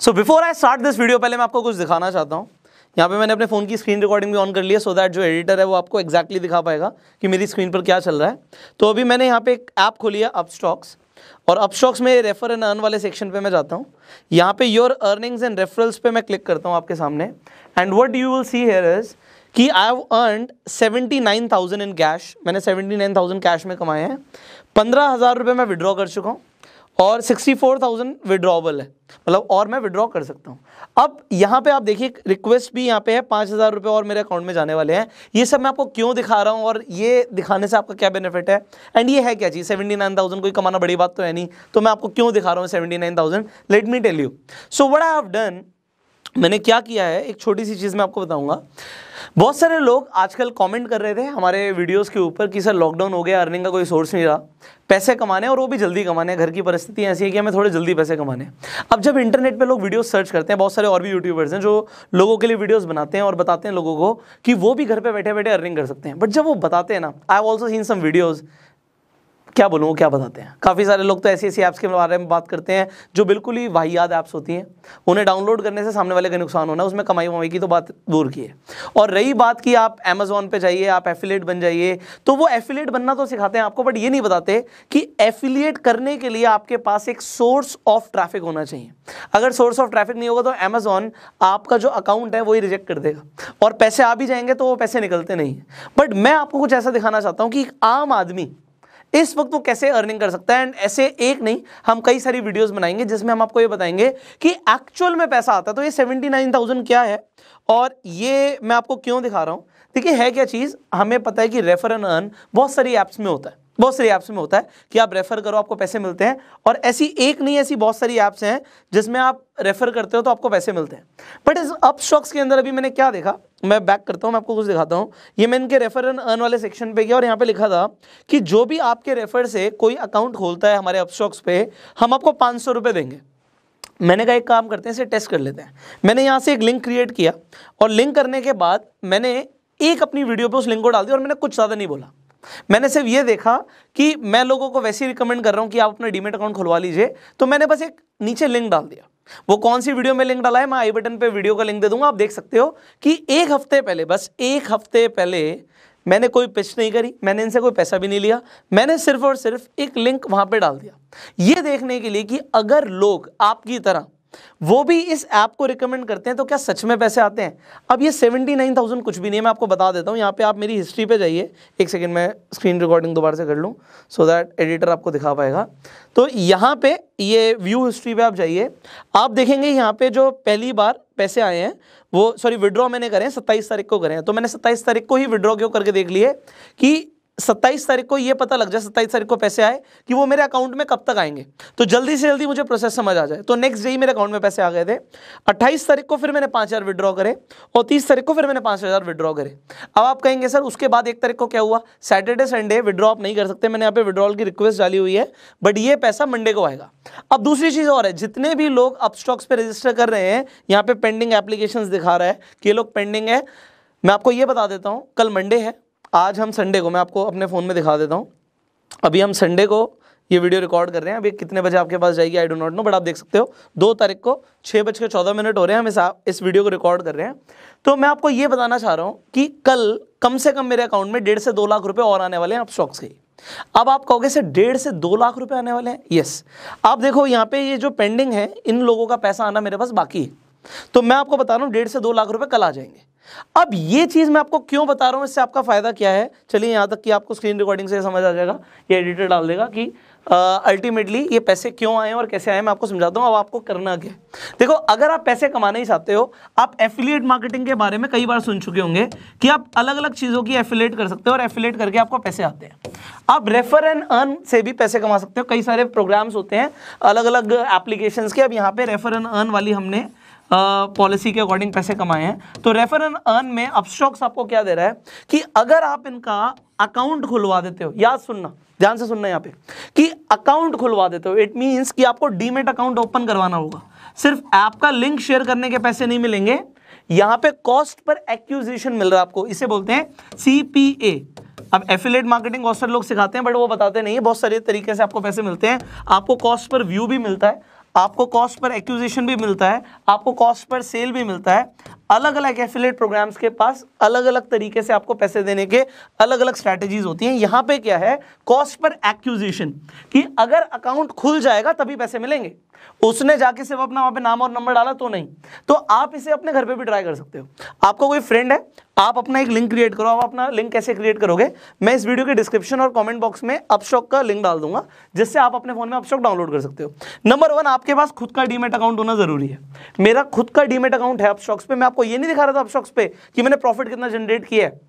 So before I start this video पहले मैं आपको कुछ दिखाना चाहता हूँ। यहाँ पे मैंने अपने फ़ोन की स्क्रीन रिकॉर्डिंग भी ऑन कर लिया सो दैट जो एडिटर है वो आपको एक्जैक्टली दिखा पाएगा कि मेरी स्क्रीन पर क्या चल रहा है। तो अभी मैंने यहाँ पे एक ऐप खोली है अप स्टॉक्स और अप स्टॉक्स में रेफर एंड अर्न वाले सेक्शन पे मैं जाता हूँ। यहाँ पे योर अर्निंग्स एंड रेफरल्स पे मैं क्लिक करता हूँ आपके सामने। And what you will see here is कि I have earned seventy nine thousand in cash मैंने सेवेंटी नाइन थाउज़ेंड कैश में कमाए हैं। पंद्रह हज़ार रुपये मैं विड्रॉ कर चुका हूँ। और सिक्सटी फोर थाउज़ेंड विड्रॉबल है। मतलब और मैं विड्रॉ कर सकता हूँ। अब यहाँ पे आप देखिए रिक्वेस्ट भी यहाँ पे है, पाँच हज़ार रुपये और मेरे अकाउंट में जाने वाले हैं। ये सब मैं आपको क्यों दिखा रहा हूँ और ये दिखाने से आपका क्या बेनिफिट है? एंड ये है क्या चीज़? सेवेंटी नाइन थाउज़ेंड कोई कमाना बड़ी बात तो है नहीं। तो मैं आपको क्यों दिखा रहा हूँ seventy nine thousand let me tell you so what I have done मैंने क्या किया है, एक छोटी सी चीज़ मैं आपको बताऊँगा। बहुत सारे लोग आजकल कमेंट कर रहे थे हमारे वीडियोस के ऊपर कि, सर लॉकडाउन हो गया अर्निंग का कोई सोर्स नहीं रहा। पैसे कमाने और वो भी जल्दी कमाने घर की परिस्थिति ऐसी है कि हमें थोड़े जल्दी पैसे कमाने अब जब इंटरनेट पे लोग वीडियोस सर्च करते हैं, बहुत सारे और भी यूट्यूबर्स हैं जो लोगों के लिए वीडियोस बनाते हैं और बताते हैं लोगों को कि वो भी घर पे बैठे बैठे अर्निंग कर सकते हैं। बट जब वो बताते हैं ना I also seen some videos क्या बोलूँ क्या बताते हैं? काफ़ी सारे लोग तो ऐसी ऐसी ऐप्स के बारे में बात करते हैं, जो बिल्कुल ही वाहियात ऐप्स होती हैं। उन्हें डाउनलोड करने से सामने वाले का नुकसान होना, उसमें कमाई वमाई की तो बात दूर की है। और रही बात की आप अमेजोन पे जाइए, आप एफिलेट बन जाइए तो वो एफिलेट बनना तो सिखाते हैं आपको बट ये नहीं बताते कि एफिलिएट करने के लिए आपके पास एक सोर्स ऑफ़ ट्रैफ़िक होना चाहिए। अगर सोर्स ऑफ़ ट्रैफ़िक नहीं होगा तो अमेजोन आपका जो अकाउंट है वही रिजेक्ट कर देगा। और पैसे आ भी जाएँगे तो वो पैसे निकलते नहीं। बट मैं आपको कुछ ऐसा दिखाना चाहता हूँ कि एक आम आदमी इस वक्त वो कैसे अर्निंग कर सकता है? एंड ऐसे एक नहीं, हम कई सारी वीडियोस बनाएँगे जिसमें हम आपको ये बताएँगे कि एक्चुअल में पैसा आता है तो ये सेवेंटी नाइन थाउज़ेंड क्या है? और ये मैं आपको क्यों दिखा रहा हूँ? देखिए, है क्या चीज़? हमें पता है कि रेफर एंड अर्न बहुत सारी ऐप्स में होता है। बहुत सारी ऐप्स में होता है कि आप रेफर करो, आपको पैसे मिलते हैं और ऐसी एक नहीं, ऐसी बहुत सारी ऐप्स हैं जिसमें आप रेफर करते हो तो आपको पैसे मिलते हैं। बट इस अप स्टॉक्स के अंदर अभी मैंने क्या देखा? मैं बैक करता हूँ, मैं आपको कुछ दिखाता हूँ। ये मैं इनके रेफर एंड अर्न वाले सेक्शन पे गया और यहाँ पे लिखा था कि जो भी आपके रेफर से कोई अकाउंट खोलता है हमारे अप स्टॉक्स पे, हम आपको पाँच सौ रुपये देंगे। मैंने कहा, एक काम करते हैं, इसे टेस्ट कर लेते हैं। मैंने यहाँ से एक लिंक क्रिएट किया और लिंक करने के बाद मैंने एक अपनी वीडियो पे उस लिंक को डाल दिया और मैंने कुछ ज़्यादा नहीं बोला। मैंने सिर्फ़ ये देखा कि मैं लोगों को वैसे ही रिकमेंड कर रहा हूँ कि आप अपना डीमेट अकाउंट खुलवा लीजिए। तो मैंने बस एक नीचे लिंक डाल दिया। वो कौन सी वीडियो में लिंक डाला है, मैं आई बटन पे वीडियो का लिंक दे दूँगा। आप देख सकते हो कि एक हफ़्ते पहले, बस एक हफ़्ते पहले मैंने कोई पिच नहीं करी, मैंने इनसे कोई पैसा भी नहीं लिया। मैंने सिर्फ़ और सिर्फ़ एक लिंक वहाँ पे डाल दिया। ये देखने के लिए कि अगर लोग आपकी तरह वो भी इस ऐप को रिकमेंड करते हैं तो क्या सच में पैसे आते हैं? अब ये सेवेंटी नाइन थाउज़ेंड कुछ भी नहीं है, मैं आपको बता देता हूँ, यहाँ पे आप मेरी हिस्ट्री पे जाइए। एक सेकंड में स्क्रीन रिकॉर्डिंग दोबारा से कर लूँ सो दैट एडिटर आपको दिखा पाएगा। तो यहाँ पे ये व्यू हिस्ट्री पे आप जाइए। आप देखेंगे यहाँ पे जो पहली बार पैसे आए हैं, वो सॉरी विड्रॉ मैंने करें सत्ताईस तारीख को करें तो मैंने सत्ताईस तारीख को ही विड्रॉ क्यों करके देख लिए कि सत्ताईस तारीख को ये पता लग जाए, सत्ताईस तारीख को पैसे आए कि वो मेरे अकाउंट में कब तक आएँगे। तो जल्दी से जल्दी मुझे प्रोसेस समझ आ जाए। तो नेक्स्ट डे ही मेरे अकाउंट में पैसे आ गए थे। अट्ठाईस तारीख को फिर मैंने पाँच हज़ार विड्रॉ करे और तीस तारीख को फिर मैंने पाँच हज़ार विड्रॉ करे। अब आप कहेंगे, सर, उसके बाद एक तारीख को क्या हुआ? सैटरडे संडे विड्रॉ आप नहीं कर सकते। मैंने यहाँ पे विड्रॉल की रिक्वेस्ट डाली हुई है बट ये पैसा मंडे को आएगा। अब दूसरी चीज़ और है, जितने भी लोग अपस्टॉक्स पे रजिस्टर कर रहे हैं, यहाँ पे पेंडिंग एप्लीकेशन दिखा रहा है कि ये लोग पेंडिंग है। मैं आपको ये बता देता हूँ, कल मंडे है। आज हम संडे को, मैं आपको अपने फ़ोन में दिखा देता हूँ। अभी हम संडे को ये वीडियो रिकॉर्ड कर रहे हैं। अभी कितने बजे आपके पास जाएगी I do not know but आप देख सकते हो। दो तारीख को छः बज के चौदह मिनट हो रहे हैं, हम इस इस वीडियो को रिकॉर्ड कर रहे हैं। तो मैं आपको ये बताना चाह रहा हूँ कि कल कम से कम मेरे अकाउंट में डेढ़ से दो लाख रुपये और आने वाले हैं, आप स्टॉक्स के अब आप कहोगे, सर, डेढ़ से दो लाख रुपए आने वाले हैं? यस आप देखो, यहाँ पे ये जो पेंडिंग है, इन लोगों का पैसा आना मेरे पास बाकी है। तो मैं आपको बता रहा हूँ, डेढ़ से दो लाख रुपए कल आ जाएँगे। अब ये चीज़ मैं आपको क्यों बता रहा हूँ, इससे आपका फ़ायदा क्या है? चलिए, यहाँ तक कि आपको स्क्रीन रिकॉर्डिंग से समझ आ जाएगा। ये एडिटर डाल देगा कि अल्टीमेटली ये पैसे क्यों आए और कैसे आए मैं आपको समझाता हूँ, अब आपको करना क्या देखो, अगर आप पैसे कमाना ही चाहते हो, आप एफिलिएट मार्केटिंग के बारे में कई बार सुन चुके होंगे कि आप अलग अलग चीज़ों की एफिलेट कर सकते हो और एफिलेट करके आपको पैसे आते हैं। आप रेफर एंड अर्न से भी पैसे कमा सकते हो। कई सारे प्रोग्राम्स होते हैं अलग अलग एप्लीकेशंस के। अब यहाँ पे रेफर एंड अर्न वाली हमने पॉलिसी के अकॉर्डिंग पैसे कमाए हैं। तो रेफर एंड अर्न में अपस्टॉक्स आपको क्या दे रहा है कि अगर आप इनका अकाउंट खुलवा देते हो, याद सुनना, ध्यान से सुनना यहाँ पे, कि अकाउंट खुलवा देते हो इट मीन्स कि आपको डीमेट अकाउंट ओपन करवाना होगा। सिर्फ़ ऐप का लिंक शेयर करने के पैसे नहीं मिलेंगे, यहाँ पे कॉस्ट पर एक्यूजिशन मिल रहा है आपको, इसे बोलते हैं सीपीए अब एफिलेट मार्केटिंग बहुत सारे लोग सिखाते हैं बट वो बताते नहीं है, बहुत सारे तरीके से आपको पैसे मिलते हैं, आपको कॉस्ट पर व्यू भी मिलता है। आपको कॉस्ट पर एक्विजिशन भी मिलता है आपको कॉस्ट पर सेल भी मिलता है। अलग अलग एफिलेट प्रोग्राम्स के पास अलग अलग तरीके से आपको पैसे देने के अलग अलग स्ट्रैटेजीज होती हैं। यहाँ पे क्या है? कॉस्ट पर एक्विजिशन कि अगर अकाउंट खुल जाएगा, तभी पैसे मिलेंगे। उसने जाके सिर्फ़ अपना वहाँ पे नाम और नंबर डाला तो नहीं। तो आप इसे अपने घर पे भी ट्राई कर सकते हो। आपको कोई फ्रेंड है, आप अपना एक लिंक क्रिएट करो, आप अपना लिंक कैसे क्रिएट करोगे? मैं इस वीडियो के डिस्क्रिप्शन और कमेंट बॉक्स में अपस्टॉक का लिंक डाल दूँगा, जिससे आप अपने फ़ोन में अपस्टॉक डाउनलोड कर सकते हो। नंबर वन आपके पास खुद का डीमेट अकाउंट होना ज़रूरी है। मेरा खुद का डीमेट अकाउंट है अपस्टॉक्स पे, मैं आपको ये नहीं दिखा रहा था अपस्टॉक्स पे कि मैंने प्रॉफिट कितना जनरेट किया है।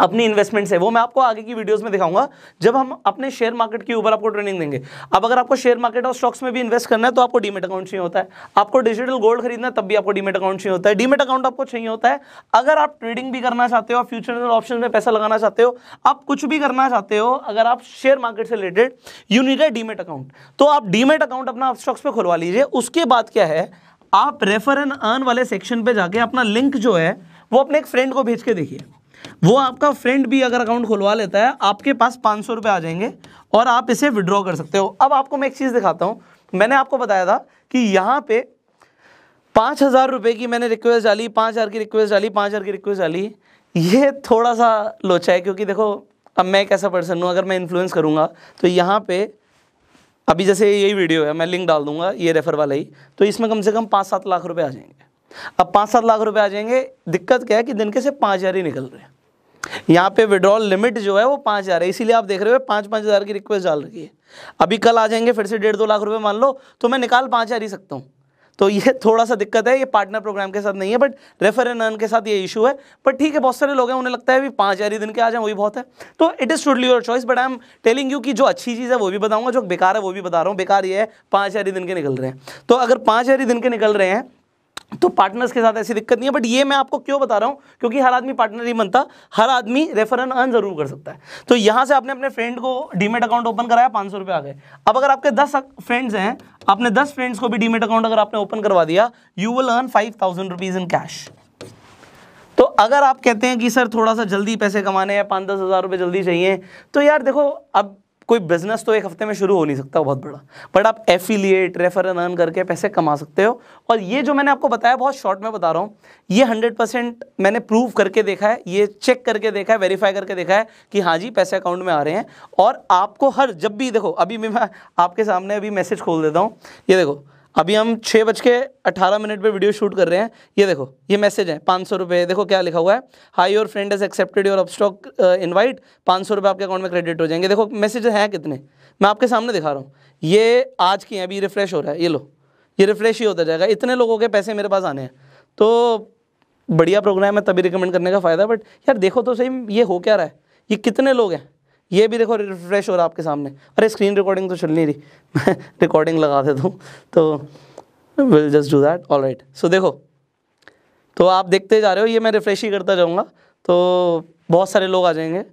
अपनी इन्वेस्टमेंट से वो मैं आपको आगे की वीडियोस में दिखाऊँगा। जब हम अपने शेयर मार्केट के ऊपर आपको ट्रेनिंग देंगे। अब अगर आपको शेयर मार्केट और स्टॉक्स में भी इन्वेस्ट करना है तो आपको डीमेट अकाउंट चाहिए होता है। आपको डिजिटल गोल्ड खरीदना है, तब भी आपको डीमेट अकाउंट चाहिए होता है। डीमेट अकाउंट आपको चाहिए होता है। अगर आप ट्रेडिंग भी करना चाहते हो फ्यूचर ऑप्शन में पैसा लगाना चाहते हो, आप कुछ भी करना चाहते हो, अगर आप शेयर मार्केट से रिलेटेड यू नीड है डीमेट अकाउंट तो आप डीमेट अकाउंट अपना स्टॉक्स पे खुलवा लीजिए। उसके बाद क्या है? आप रेफर एंड अर्न वाले सेक्शन पे जाके अपना लिंक जो है, वो अपने एक फ्रेंड को भेज के देखिए। वो आपका फ्रेंड भी अगर अकाउंट खुलवा लेता है, आपके पास पाँच सौ रुपये आ जाएँगे और आप इसे विड्रॉ कर सकते हो। अब आपको मैं एक चीज़ दिखाता हूँ। मैंने आपको बताया था कि यहाँ पे पाँच हज़ार रुपये की मैंने रिक्वेस्ट डाली, पाँच हज़ार की रिक्वेस्ट डाली, पाँच हज़ार की रिक्वेस्ट डाली। ये थोड़ा सा लोचा है, क्योंकि देखो, अब मैं एक ऐसा पर्सन हूँ, अगर मैं इन्फ्लुएंस करूँगा तो यहाँ पे अभी जैसे यही वीडियो है, मैं लिंक डाल दूँगा ये रेफर वाला ही तो इसमें कम से कम पाँच सात लाख रुपए आ जाएँगे। अब पाँच सात लाख रुपए आ जाएँगे, दिक्कत क्या है कि दिन के से पाँच हज़ार ही निकल रहे हैं। यहाँ पे विड्रॉल लिमिट जो है, वो पाँच हज़ार है, इसीलिए आप देख रहे हो पाँच पाँच हज़ार की रिक्वेस्ट डाल रखी है। अभी कल आ जाएँगे, फिर से डेढ़ दो लाख रुपये मान लो तो मैं निकाल पाँच हज़ार ही सकता हूँ। तो ये थोड़ा सा दिक्कत है, ये पार्टनर प्रोग्राम के साथ नहीं है बट रेफर एंड अर्न के साथ ये इशू है। बट ठीक है, बहुत सारे लोग हैं, उन्हें लगता है भी पाँच हज़ार ही दिन के आ जाए, वही बहुत है। तो it is totally your choice but I am telling you कि जो अच्छी चीज़ है, वो भी बताऊँगा, जो बेकार है, वो भी बता रहा हूँ। बेकार ये है, पाँच हज़ार दिन के निकल रहे हैं। तो अगर पाँच हज़ार दिन के निकल रहे हैं तो पार्टनर्स के साथ ऐसी दिक्कत नहीं है बट ये मैं आपको क्यों बता रहा हूँ? क्योंकि हर आदमी पार्टनर नहीं बनता, हर आदमी रेफर एंड अर्न ज़रूर कर सकता है। तो यहाँ से आपने अपने फ्रेंड को डीमेट अकाउंट ओपन कराया, पाँच सौ रुपए आ गए। अब अगर आपके दस फ्रेंड्स हैं, आपने दस फ्रेंड्स को भी डीमेट अकाउंट अगर आपने ओपन करवा दिया you will earn five thousand rupees in cash तो अगर आप कहते हैं कि, सर, थोड़ा सा जल्दी पैसे कमाने हैं, पाँच दस हज़ार रुपये जल्दी चाहिए तो यार देखो, अब कोई बिज़नेस तो एक हफ़्ते में शुरू हो नहीं सकता, बहुत बड़ा। बट आप एफिलिएट रेफर अर्न करके पैसे कमा सकते हो। और ये जो मैंने आपको बताया, बहुत शॉर्ट में बता रहा हूँ, ये हंड्रेड परसेंट मैंने प्रूव करके देखा है, ये चेक करके देखा है वेरीफाई करके देखा है कि हाँ जी, पैसे अकाउंट में आ रहे हैं। और आपको हर, जब भी देखो, अभी मैं आपके सामने अभी मैसेज खोल देता हूँ। ये देखो अभी हम छः बज के अठारह मिनट पे वीडियो शूट कर रहे हैं। ये देखो, ये मैसेज है, पाँच सौ रुपये देखो क्या लिखा हुआ है। Hi your friend is accepted your Upstox invite पाँच सौ रुपये आपके अकाउंट में क्रेडिट हो जाएँगे। देखो मैसेज हैं कितने? मैं आपके सामने दिखा रहा हूँ। ये आज की हैं, अभी रिफ्रेश हो रहा है, ये लो। ये रिफ्रेश ही होता जाएगा। इतने लोगों के पैसे मेरे पास आने हैं। तो बढ़िया प्रोग्राम है, तभी रिकमेंड करने का फ़ायदा बट यार देखो तो सही, ये हो क्या रहा है? ये कितने लोग हैं? ये भी देखो रिफ्रेश हो रहा आपके सामने। अरे स्क्रीन रिकॉर्डिंग तो चल नहीं रही। मैं रिकॉर्डिंग लगा देता हूँ। तो will just do that all right so देखो तो आप देखते जा रहे हो, ये मैं रिफ्रेश ही करता जाऊँगा। तो बहुत सारे लोग आ जाएँगे।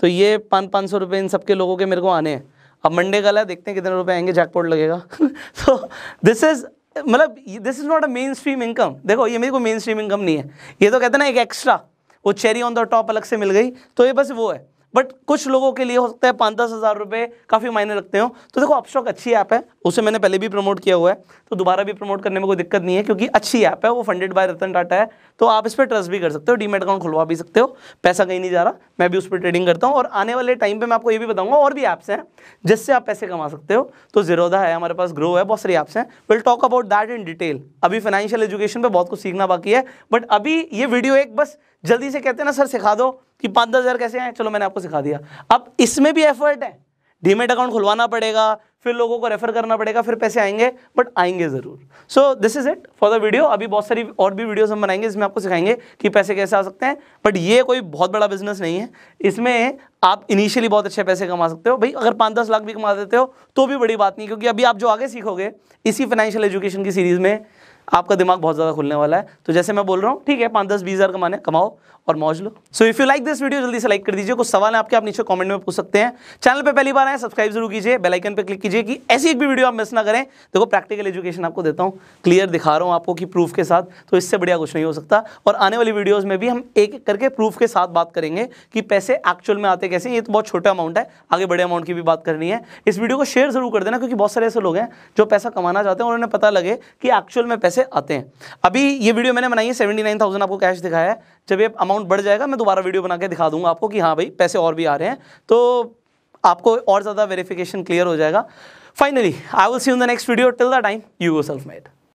तो ये पाँच पाँच सौ रुपये इन सबके लोगों के मेरे को आने हैं। अब मंडे कल है देखते हैं कितने रुपए आएँगे जैकपॉट लगेगा। तो दिस इज़ मतलब this is not a mainstream income देखो, ये मेरे को मेन स्ट्रीम इनकम नहीं है। ये तो कहते हैं ना, एक एक्स्ट्रा वो चेरी ऑन द टॉप अलग से मिल गई। तो ये बस वो है। बट कुछ लोगों के लिए हो सकता है पाँच दस हज़ार रुपये काफ़ी मायने रखते हो। तो देखो अपस्टॉक अच्छी ऐप है। उसे मैंने पहले भी प्रमोट किया हुआ है। तो दोबारा भी प्रमोट करने में कोई दिक्कत नहीं है, क्योंकि अच्छी ऐप है। वो फंडेड बाय रतन टाटा है। तो आप इस पर ट्रस्ट भी कर सकते हो डीमेट अकाउंट खुलवा भी सकते हो। पैसा कहीं नहीं जा रहा। मैं भी उस पर ट्रेडिंग करता हूँ। और आने वाले टाइम पर मैं आपको ये भी बताऊँगा, और भी ऐप्स हैं जिससे आप पैसे कमा सकते हो। तो जीरोदा है, हमारे पास ग्रो है, बहुत सारी ऐप्स हैं। Will talk about that in detail अभी फाइनेंशियल एजुकेशन पर बहुत कुछ सीखना बाकी है। बट अभी ये वीडियो एक बस जल्दी से कहते हैं ना, सर, सिखा दो। कि पाँच दस हज़ार कैसे आए? चलो, मैंने आपको सिखा दिया। अब इसमें भी एफर्ट है। डीमेट अकाउंट खुलवाना पड़ेगा, फिर लोगों को रेफर करना पड़ेगा, फिर पैसे आएँगे बट आएँगे ज़रूर। So this is it for the video अभी बहुत सारी और भी वीडियोस हम बनाएँगे इसमें आपको सिखाएँगे कि पैसे कैसे आ सकते हैं। बट ये कोई बहुत बड़ा बिज़नेस नहीं है। इसमें आप इनिशियली बहुत अच्छे पैसे कमा सकते हो। भाई, अगर पाँच दस लाख भी कमा देते हो तो भी बड़ी बात नहीं, क्योंकि अभी आप जो आगे सीखोगे, इसी फाइनेंशियल एजुकेशन की सीरीज़ में आपका दिमाग बहुत ज़्यादा खुलने वाला है। तो जैसे मैं बोल रहा हूँ, ठीक है, पाँच दस बीस हज़ार कमाने कमाओ। और मौज लो। So if you like this video जल्दी से लाइक कर दीजिए। कुछ सवाल है आपके, आप नीचे कमेंट में पूछ सकते हैं। चैनल पे पहली बार आए सब्सक्राइब ज़रूर कीजिए। बेल आइकन पे क्लिक कीजिए कि ऐसी एक भी वीडियो आप मिस ना करें। देखो प्रैक्टिकल एजुकेशन आपको देता हूँ। क्लियर दिखा रहा हूँ आपको कि प्रूफ के साथ तो इससे बढ़िया कुछ नहीं हो सकता। और आने वाली वीडियोज़ में भी हम एक एक करके प्रूफ के साथ बात करेंगे कि पैसे एक्चुअल में आते कैसे ये तो बहुत छोटा अमाउंट है। आगे बड़े अमाउंट की भी बात करनी है। इस वीडियो को शेयर ज़रूर कर देना, क्योंकि बहुत सारे ऐसे लोग हैं जो पैसा कमाना चाहते हैं उन्हें पता लगे कि एक्चुअल में पैसे आते हैं। अभी ये वीडियो मैंने बनाई है सेवेंटी नाइन थाउज़ेंड आपको कैश दिखाया है। जब ये अमाउंट बढ़ जाएगा, मैं दोबारा वीडियो बना के दिखा दूँगा आपको कि हाँ भाई, पैसे और भी आ रहे हैं। तो आपको और ज़्यादा वेरिफिकेशन क्लियर हो जाएगा। Finally I will see in the next video till the time you go self made